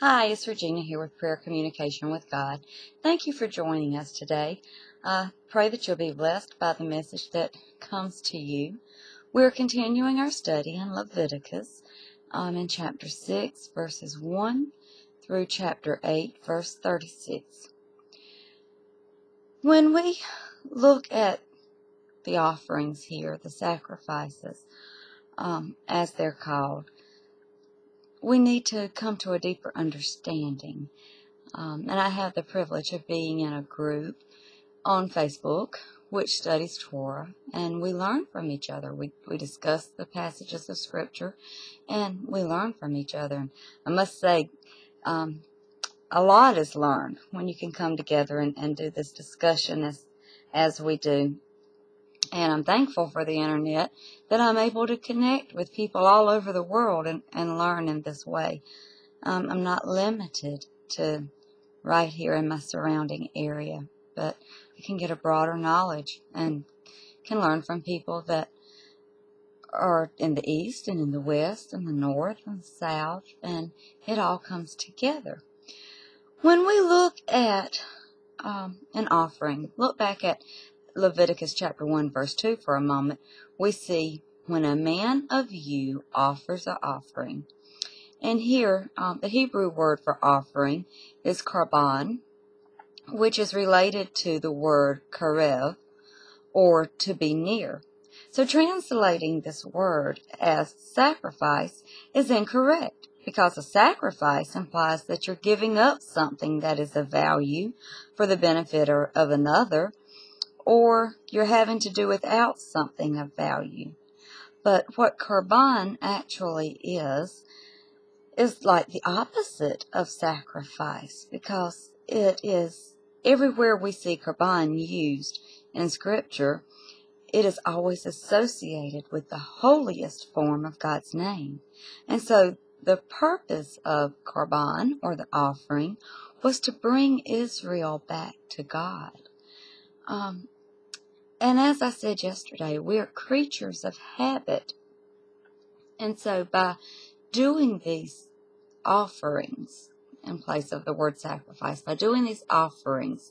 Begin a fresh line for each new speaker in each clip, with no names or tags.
Hi, it's Regina here with Prayer Communication with God. Thank you for joining us today. I pray that you'll be blessed by the message that comes to you. We're continuing our study in Leviticus um, in chapter 6, verses 1 through chapter 8, verse 36. When we look at the offerings here, the sacrifices, um, as they're called, we need to come to a deeper understanding. Um, and I have the privilege of being in a group on Facebook which studies Torah, and we learn from each other. We, we discuss the passages of Scripture, and we learn from each other. And I must say, um, a lot is learned when you can come together and, and do this discussion as, as we do. And I'm thankful for the internet that I'm able to connect with people all over the world and, and learn in this way. Um, I'm not limited to right here in my surrounding area, but I can get a broader knowledge and can learn from people that are in the east and in the west and the north and the south, and it all comes together. When we look at um, an offering, look back at Leviticus chapter 1 verse 2 for a moment, we see when a man of you offers an offering. And here, um, the Hebrew word for offering is karban, which is related to the word karev, or to be near. So translating this word as sacrifice is incorrect because a sacrifice implies that you're giving up something that is of value for the benefit of another or you're having to do without something of value. But what karban actually is, is like the opposite of sacrifice because it is everywhere we see karban used in scripture, it is always associated with the holiest form of God's name. And so the purpose of karban or the offering was to bring Israel back to God. Um, and as I said yesterday, we are creatures of habit. And so by doing these offerings in place of the word sacrifice, by doing these offerings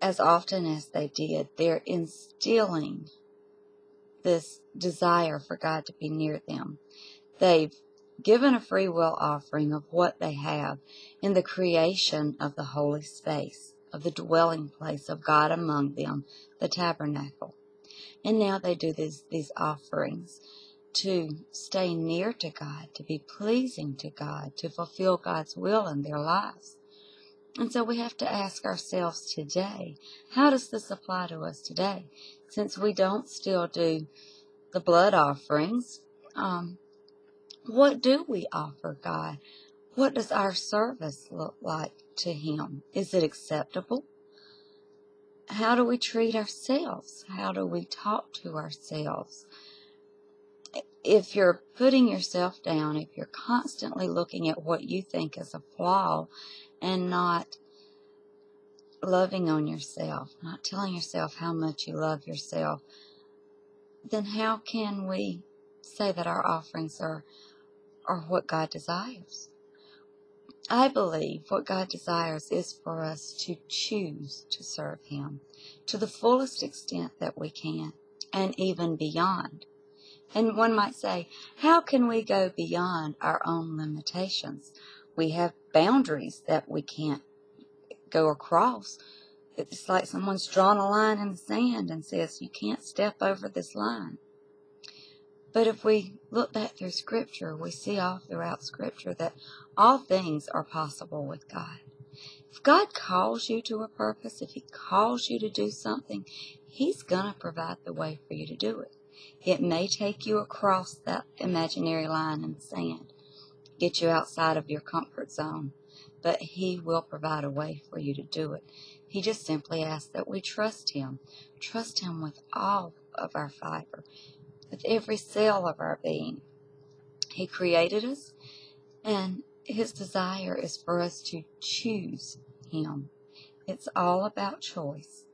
as often as they did, they're instilling this desire for God to be near them. They've given a free will offering of what they have in the creation of the holy space, of the dwelling place of God among them, the tabernacle. And now they do these, these offerings to stay near to God, to be pleasing to God, to fulfill God's will in their lives. And so we have to ask ourselves today, how does this apply to us today? Since we don't still do the blood offerings, um, what do we offer God? What does our service look like to Him? Is it acceptable? How do we treat ourselves? How do we talk to ourselves? If you're putting yourself down, if you're constantly looking at what you think is a flaw and not loving on yourself, not telling yourself how much you love yourself, then how can we say that our offerings are, are what God desires? I believe what God desires is for us to choose to serve Him to the fullest extent that we can and even beyond. And one might say, how can we go beyond our own limitations? We have boundaries that we can't go across. It's like someone's drawn a line in the sand and says, you can't step over this line. But if we look back through Scripture, we see all throughout Scripture that all things are possible with God. If God calls you to a purpose, if He calls you to do something, He's going to provide the way for you to do it. It may take you across that imaginary line in the sand, get you outside of your comfort zone, but He will provide a way for you to do it. He just simply asks that we trust Him. Trust Him with all of our fiber with every cell of our being. He created us, and His desire is for us to choose Him. It's all about choice.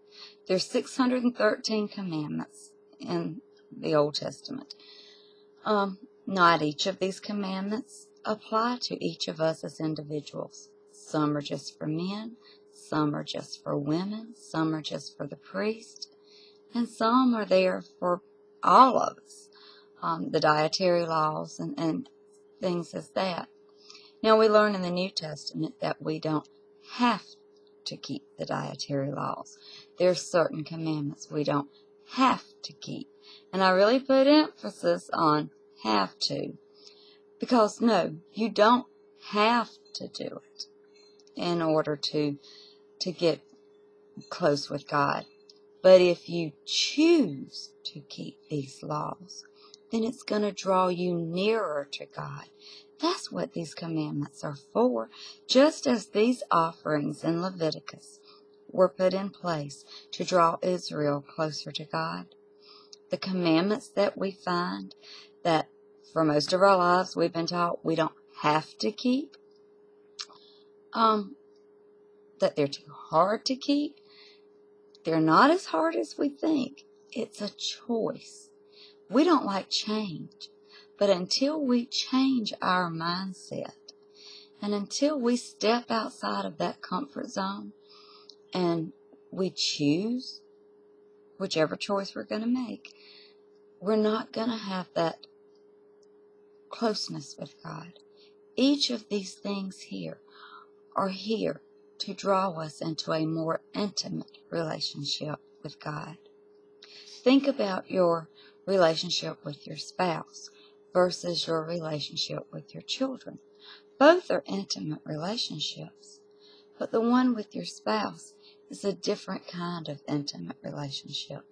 There's 613 commandments in the Old Testament. Um, not each of these commandments apply to each of us as individuals. Some are just for men, some are just for women, some are just for the priest, and some are there for all of us. Um, the dietary laws and, and things as that. Now we learn in the New Testament that we don't have to keep the dietary laws. There are certain commandments we don't have to keep. And I really put emphasis on have to. Because no, you don't have to do it in order to to get close with God. But if you choose to keep these laws, then it's going to draw you nearer to God. That's what these commandments are for. Just as these offerings in Leviticus were put in place to draw Israel closer to God. The commandments that we find that for most of our lives we've been taught we don't have to keep, um, that they're too hard to keep. They're not as hard as we think. It's a choice. We don't like change, but until we change our mindset and until we step outside of that comfort zone and we choose whichever choice we're going to make, we're not going to have that closeness with God. Each of these things here are here to draw us into a more intimate relationship with God. Think about your relationship with your spouse versus your relationship with your children. Both are intimate relationships, but the one with your spouse is a different kind of intimate relationship.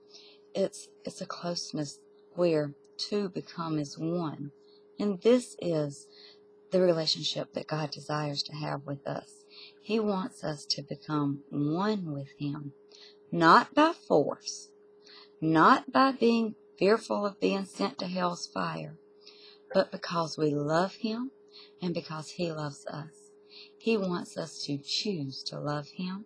It's, it's a closeness where two become as one. And this is the relationship that God desires to have with us. He wants us to become one with Him, not by force, not by being fearful of being sent to hell's fire, but because we love Him and because He loves us. He wants us to choose to love Him,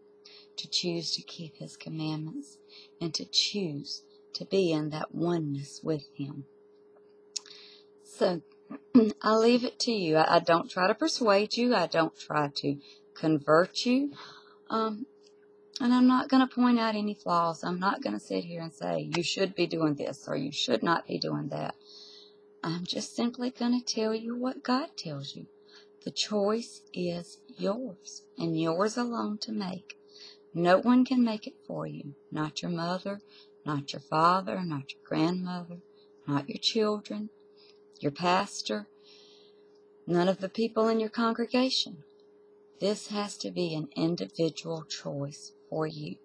to choose to keep His commandments, and to choose to be in that oneness with Him. So I'll leave it to you. I, I, don't try to persuade you. I don't try to convert you. Um, and I'm not going to point out any flaws. I'm not going to sit here and say, you should be doing this or you should not be doing that. I'm just simply going to tell you what God tells you. The choice is yours and yours alone to make. No one can make it for you. Not your mother, not your father, not your grandmother, not your children, your pastor, none of the people in your congregation. This has to be an individual choice for you.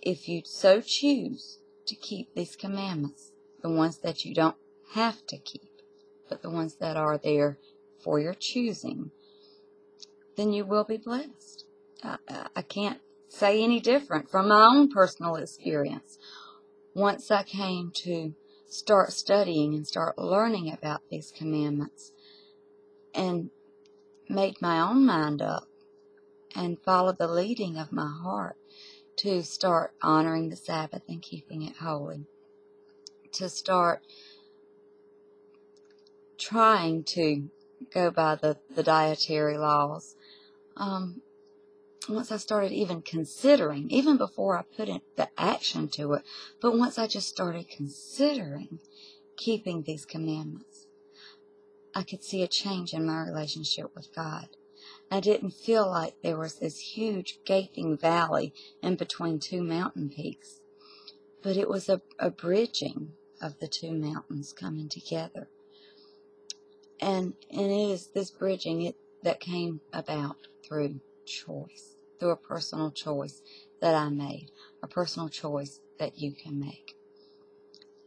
If you so choose to keep these commandments, the ones that you don't have to keep, but the ones that are there for your choosing, then you will be blessed. I, I can't say any different from my own personal experience. Once I came to start studying and start learning about these commandments and made my own mind up and followed the leading of my heart to start honoring the Sabbath and keeping it holy. To start trying to go by the, the dietary laws. Um, once I started even considering, even before I put in the action to it, but once I just started considering keeping these commandments, I could see a change in my relationship with God. I didn't feel like there was this huge gaping valley in between two mountain peaks, but it was a, a bridging of the two mountains coming together. And, and it is this bridging it, that came about through choice, through a personal choice that I made, a personal choice that you can make.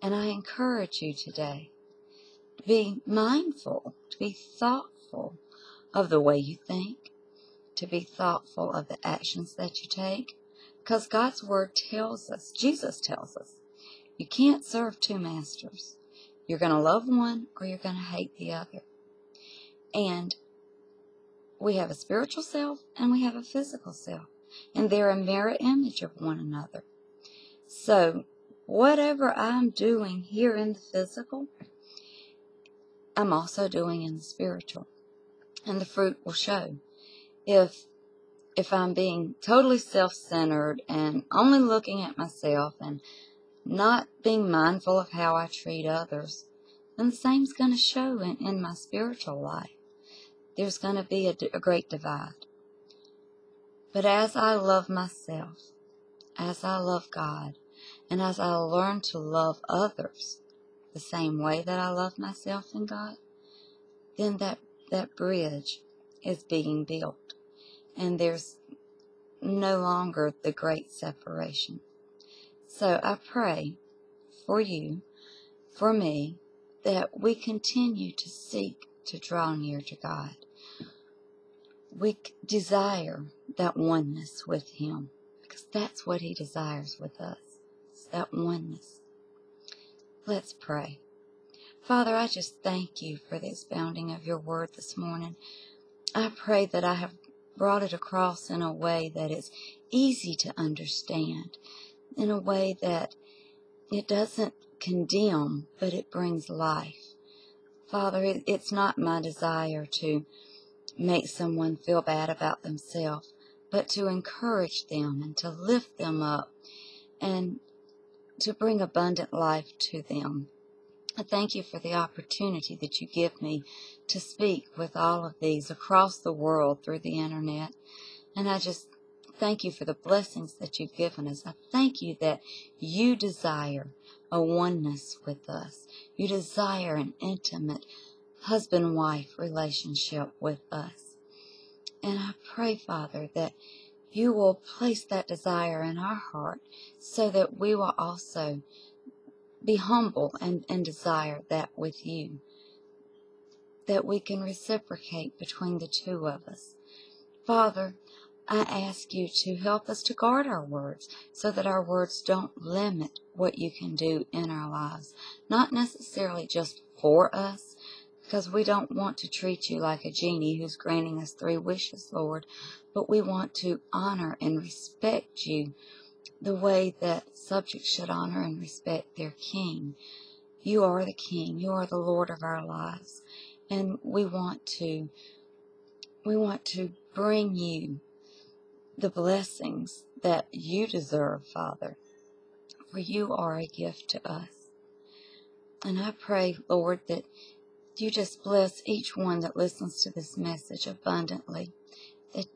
And I encourage you today to be mindful, to be thoughtful of the way you think, to be thoughtful of the actions that you take, because God's Word tells us, Jesus tells us, you can't serve two masters. You're going to love one or you're going to hate the other. And we have a spiritual self and we have a physical self, and they're a mirror image of one another. So, whatever I'm doing here in the physical, I'm also doing in the spiritual. And the fruit will show. If if I'm being totally self-centered and only looking at myself and not being mindful of how I treat others, then the same's going to show in, in my spiritual life. There's going to be a, a great divide. But as I love myself, as I love God, and as I learn to love others the same way that I love myself and God, then that, that bridge is being built. And there's no longer the great separation. So I pray for you, for me, that we continue to seek to draw near to God. We desire that oneness with Him because that's what He desires with us that oneness. Let's pray. Father, I just thank you for the expounding of your word this morning. I pray that I have brought it across in a way that is easy to understand, in a way that it doesn't condemn, but it brings life. Father, it's not my desire to make someone feel bad about themselves, but to encourage them and to lift them up and to bring abundant life to them. I thank you for the opportunity that you give me to speak with all of these across the world through the internet. And I just thank you for the blessings that you've given us. I thank you that you desire a oneness with us. You desire an intimate husband wife relationship with us. And I pray, Father, that you will place that desire in our heart so that we will also be humble and, and desire that with you. That we can reciprocate between the two of us. Father, I ask you to help us to guard our words so that our words don't limit what you can do in our lives. Not necessarily just for us, because we don't want to treat you like a genie who's granting us three wishes, Lord, but we want to honor and respect you the way that subjects should honor and respect their king. You are the king. You are the Lord of our lives. And we want to, we want to bring you the blessings that you deserve, Father. For you are a gift to us. And I pray, Lord, that you just bless each one that listens to this message abundantly,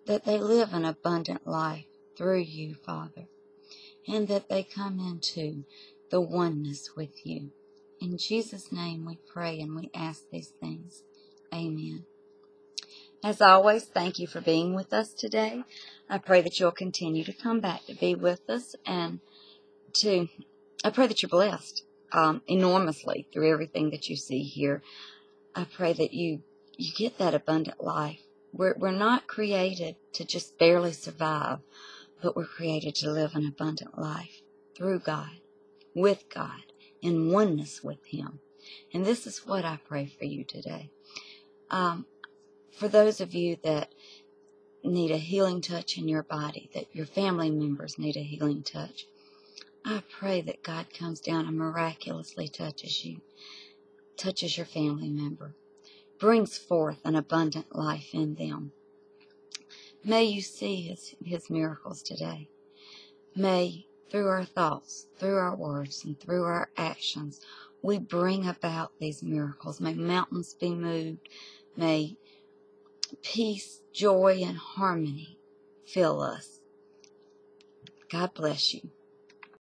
that they live an abundant life through you, Father, and that they come into the oneness with you. In Jesus' name we pray and we ask these things. Amen. As always, thank you for being with us today. I pray that you'll continue to come back to be with us and to, I pray that you're blessed um, enormously through everything that you see here. I pray that you you get that abundant life. We're we're not created to just barely survive, but we're created to live an abundant life through God, with God, in oneness with Him. And this is what I pray for you today. Um, for those of you that need a healing touch in your body, that your family members need a healing touch, I pray that God comes down and miraculously touches you touches your family member, brings forth an abundant life in them. May you see his, his miracles today. May, through our thoughts, through our words, and through our actions, we bring about these miracles. May mountains be moved. May peace, joy, and harmony fill us. God bless you.